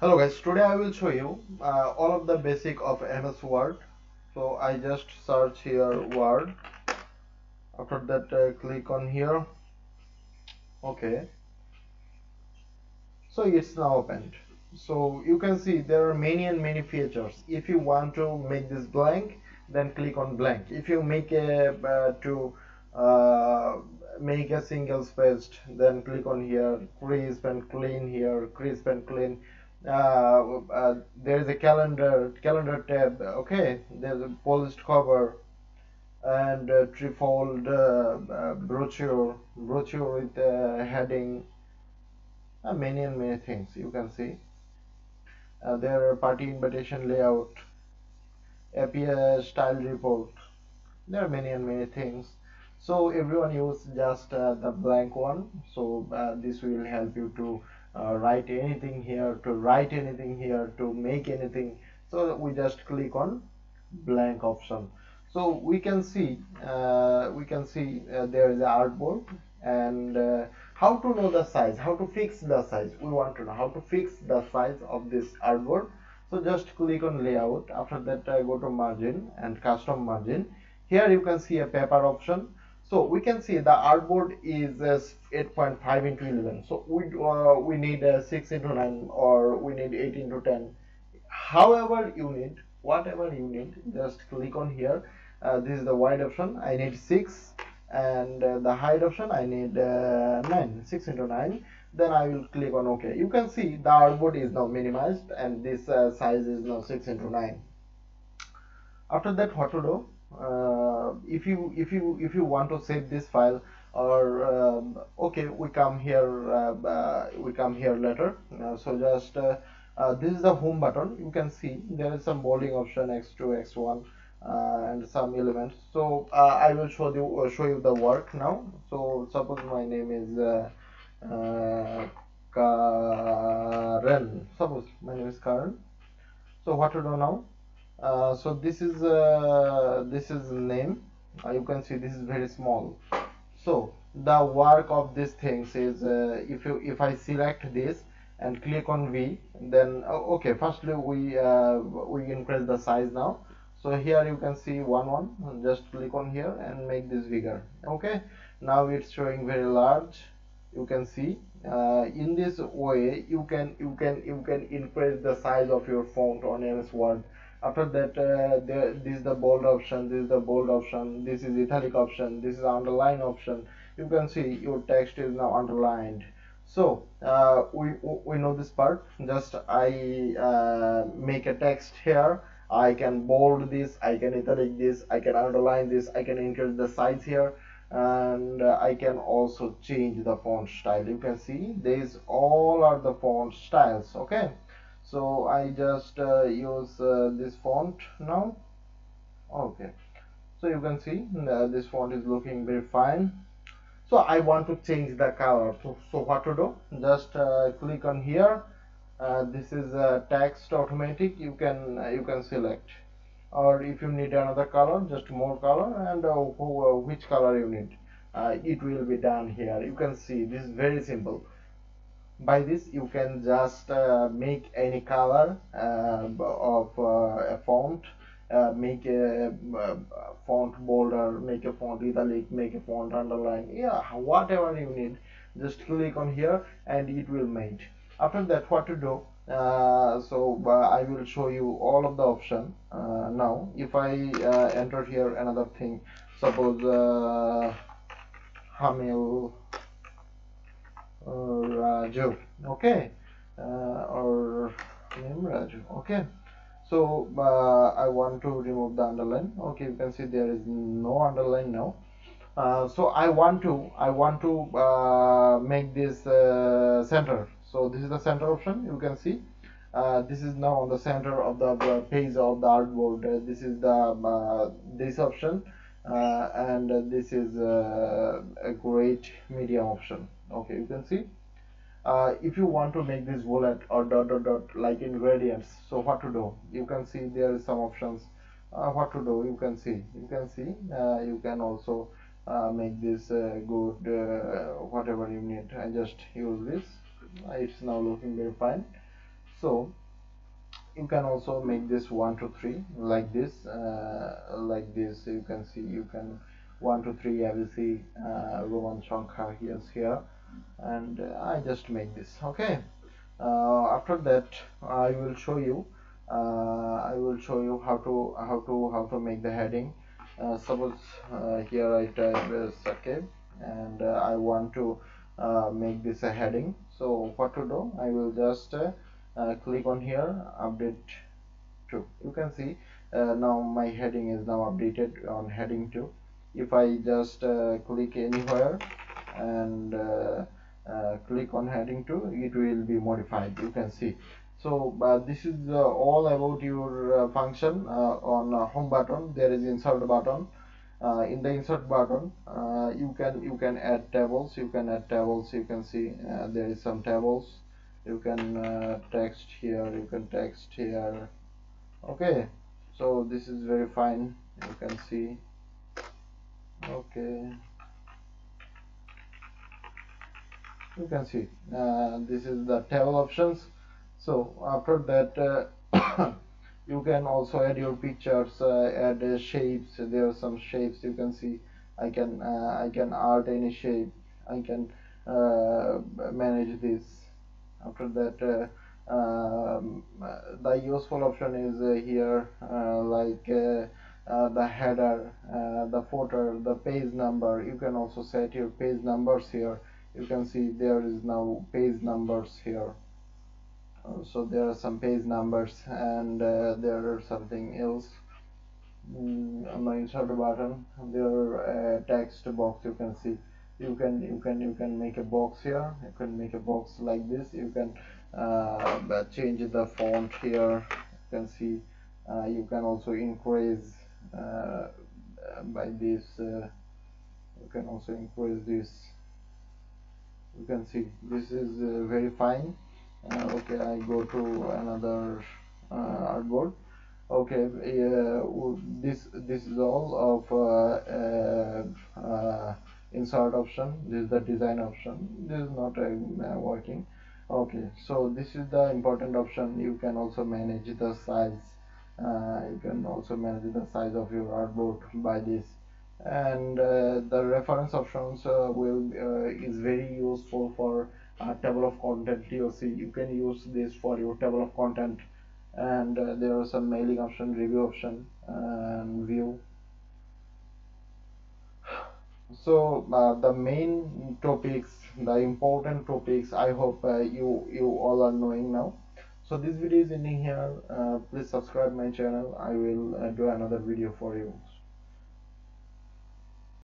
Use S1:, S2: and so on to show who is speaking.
S1: hello guys. Today i will show you uh, all of the basic of ms word. So i just search here word. After that uh, click on here. Okay. So it's now opened. So you can see there are many and many features. If you want to make this blank then click on blank. If you make a uh, to uh, make a single spaced then click on here crisp and clean here crisp and clean uh, uh, there is a calendar calendar tab. Okay there's a polished cover and uh, trifold uh, brochure brochure with heading. Many and many things you can see. There are party invitation layout APA style report. There are many and many things. So everyone use just the blank one. So this will help you to uh, write anything here to write anything here to make anything so we just click on blank option. So we can see uh, we can see uh, there is a artboard and uh, how to know the size how to fix the size. We want to know how to fix the size of this artboard. So just click on layout. After that i go to margin and custom margin. Here you can see a paper option so we can see the artboard is uh, 8.5 into 11 so we uh, we need uh, 6 into 9 or we need 8 into 10 however you need whatever you need just click on here. Uh, this is the wide option. I need 6 and uh, the height option i need uh, 9 6 into 9 then i will click on ok. You can see the artboard is now minimized and this size is now 6 into 9 after that what to do uh, if you if you if you want to save this file or um, okay we come here uh, uh, we come here later. Uh, so just this is the home button. You can see there is some bolding option x2 x1 and some elements. So i will show you show you the work now. So suppose my name is Karen. Suppose my name is Karen. So what to do now uh, so this is uh, this is name uh, you can see this is very small. So the work of these things is uh, if you if I select this and click on V then oh, okay firstly we uh, we increase the size now. So here you can see one one just click on here and make this bigger. Okay now it's showing very large you can see. Uh, in this way you can you can you can increase the size of your font on MS Word after that uh, there, this is the bold option this is the bold option this is italic option this is underline option. You can see your text is now underlined. So uh, we we know this part. Just I uh, make a text here. I can bold this I can italic this I can underline this I can increase the size here. And uh, I can also change the font style. You can see these all are the font styles okay so I just uh, use uh, this font now. Okay. So you can see uh, this font is looking very fine. So I want to change the color. So, so what to do? Just uh, click on here. Uh, this is text automatic. You can uh, you can select. Or if you need another color just more color and uh, who, which color you need. It will be done here. You can see this is very simple by this you can just uh, make any color uh, of uh, a font uh, make a, font bolder make a font italic make a font underline yeah whatever you need. Just click on here and it will make after that what to do? Uh, so uh, I will show you all of the option now. If I enter here another thing suppose Hamil Raju okay. Uh, or name Raju. Okay. So uh, I want to remove the underline. Okay you can see there is no underline now. Uh, so I want to I want to uh, make this uh, center. So this is the center option you can see. Uh, this is now on the center of the page of the artboard this is the this option. And this is a great medium option okay you can see. Uh, if you want to make this bullet or dot dot dot like ingredients so what to do? You can see there is some options. Uh, what to do? You can see. You can see uh, you can also uh, make this uh, good uh, whatever you need. I just use this. It's now looking very fine. So you can also make this one two three like this uh, like this. You can see you can one two three ABC uh, Roman Shankha here and uh, I just make this okay? Uh, after that I will show you uh, I will show you how to how to how to make the heading. Suppose here I type okay and I want to make this a heading. So what to do? I will just uh, click on here update to. You can see uh, now my heading is now updated on heading 2 if I just uh, click anywhere and uh, uh, click on heading 2 it will be modified you can see. So uh, this is all about your function on home button. There is insert button uh, in the insert button uh, you can you can add tables you can add tables you can see uh, there is some tables. You can uh, text here you can text here. Okay so this is very fine you can see. Okay you can see. Uh, this is the table options. So after that uh, you can also add your pictures uh, add uh, shapes. There are some shapes you can see. I can uh, I can art any shape. I can manage this. After that uh, um, the useful option is uh, here uh, like the header the footer the page number. You can also set your page numbers here you can see there is now page numbers here. Uh, so there are some page numbers and uh, there are something else. Mm, on the insert button there are a text box you can see. You can you can you can make a box here. You can make a box like this. You can uh, change the font here. You can see uh, you can also increase uh, by this uh, you can also increase this you can see this is uh, very fine. Uh, okay I go to another artboard. Okay this this is all of insert option. This is the design option. This is not uh, working. Okay so this is the important option. You can also manage the size. Uh, you can also manage the size of your artboard by this and uh, the reference options uh, will uh, is very useful for table of content TOC you can use this for your table of content. And there are some mailing option review option and view. So uh, the main topics the important topics i hope uh, you you all are knowing now. So this video is ending here. Uh, please subscribe my channel. I will do another video for you